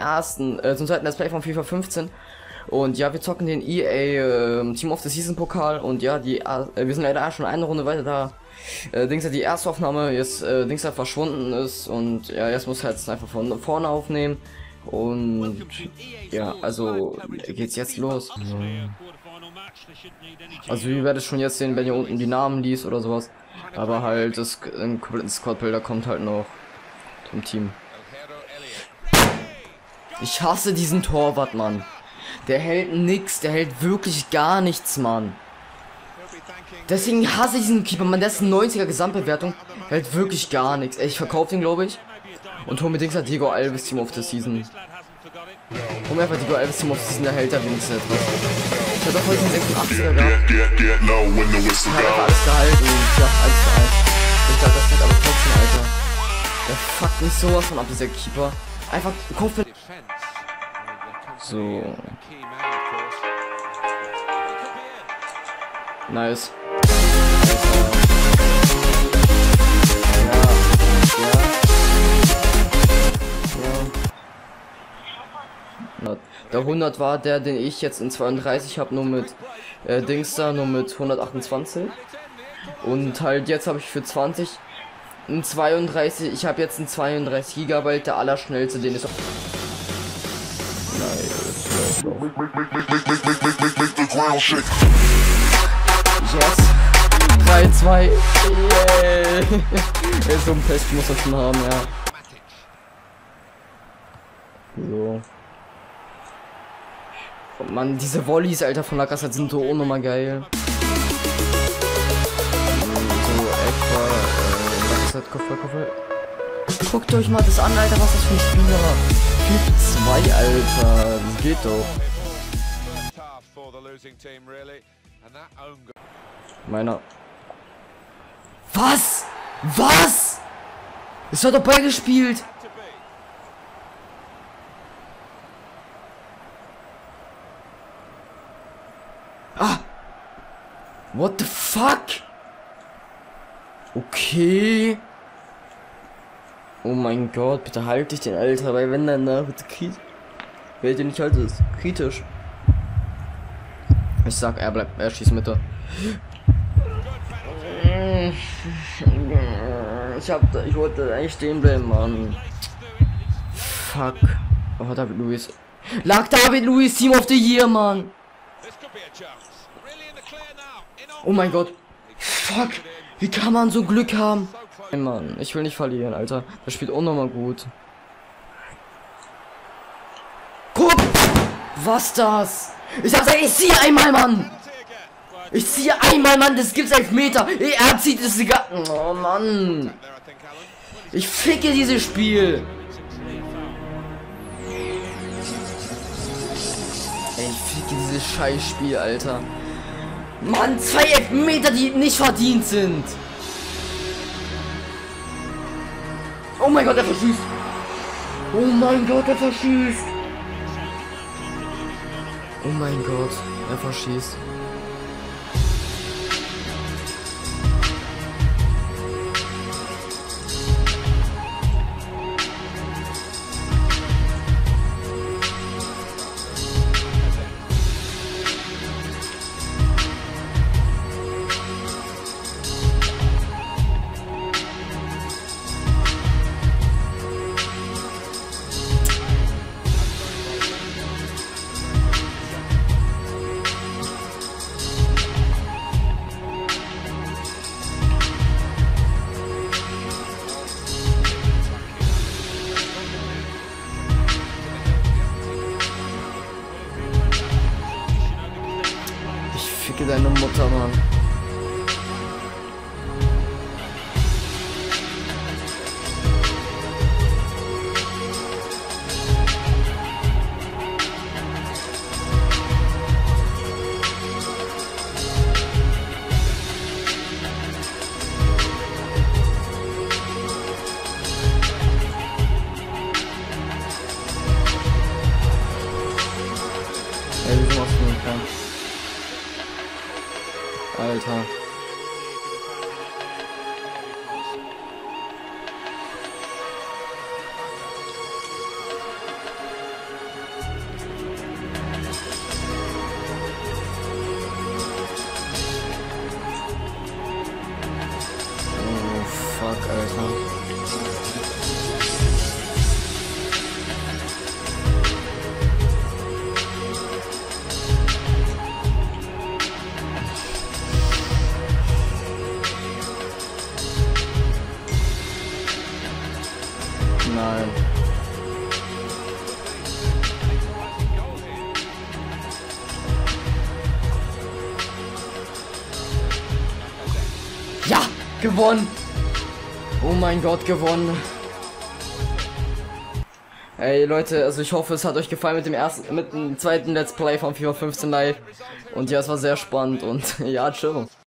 ersten, äh, zum zweiten Let's Play von FIFA 15. Und ja, wir zocken den EA äh, Team of the Season Pokal und ja, die, äh, wir sind leider schon eine Runde weiter da. Äh, Dings ja die erste Aufnahme jetzt äh, Dings ja verschwunden ist und ja, jetzt muss halt einfach von vorne aufnehmen. Und ja, also geht's jetzt los. Also ihr werdet schon jetzt sehen, wenn ihr unten die Namen liest oder sowas. Aber halt das im kompletten Squad-Bilder kommt halt noch zum Team. Ich hasse diesen Torwart, Mann. Der hält nix, der hält wirklich gar nichts, Mann. Deswegen hasse ich diesen Keeper, Mann. Der ist 90er Gesamtbewertung. Hält wirklich gar nichts. Ich verkaufe den, glaube ich. Und hol mir Dings Diego Alves Team of the Season. Hol mir einfach Diego Alves Team of the Season, der hält da wenigstens etwas. Ich hatte heute den 86er gehabt. Hat einfach alles gehalten. Ja, alles gehalten. Ich dachte, das hält aber trotzdem, Alter. Der fuckt mich sowas von ab, dieser Keeper. Einfach, Kopf So. Nice. Der 100 war der, den ich jetzt in 32 habe, nur mit äh, Dings da, nur mit 128. Und halt jetzt habe ich für 20 ein 32, ich habe jetzt ein 32 Gigabyte, der allerschnellste, den ist auch... Yes. 3, 2. Yeah. so ein Pech muss er schon haben, ja. So. Und man, diese Volleys, Alter, von Lacazette sind so unnormal geil. Lacazette, Koffer, Koffer. Guckt euch mal das an, Alter, was das für ein Spieler war. Typ 2, Alter. Das geht doch. Meiner. Was? Was? Es hat doch beigespielt. Ah! What the fuck? Okay. Oh mein Gott, bitte halt dich den Alter, weil wenn dann da kritisch. Wer den nicht haltet, ist kritisch. Ich sag, er bleibt, er schießt Mitte. Ich hab, ich wollte eigentlich stehen bleiben, Mann. Fuck. Oh, David Luis. Lag David Luis Team of the Year, Mann. Oh mein Gott. Fuck. Wie kann man so Glück haben? Hey Mann, ich will nicht verlieren, Alter. Das spielt auch nochmal gut. Guck! Was das? Ich hab's ich ziehe einmal, Mann! Ich ziehe einmal, Mann, das gibt's elf Meter. Er zieht es sogar. Oh Mann. Ich ficke dieses Spiel. Ey, ich ficke dieses Scheißspiel, Alter. Mann, zwei Elfmeter, die nicht verdient sind. Oh mein Gott, er verschießt. Oh mein Gott, er verschießt. Oh mein Gott, er verschießt. deinem Muttermann. Elvis Muslim, thanks. Alter. Oh, fuck, Alter. Gewonnen. Oh mein Gott, gewonnen. Ey Leute, also ich hoffe, es hat euch gefallen mit dem ersten, mit dem zweiten Let's Play von FIFA 15 Live. Und ja, es war sehr spannend und ja, ciao.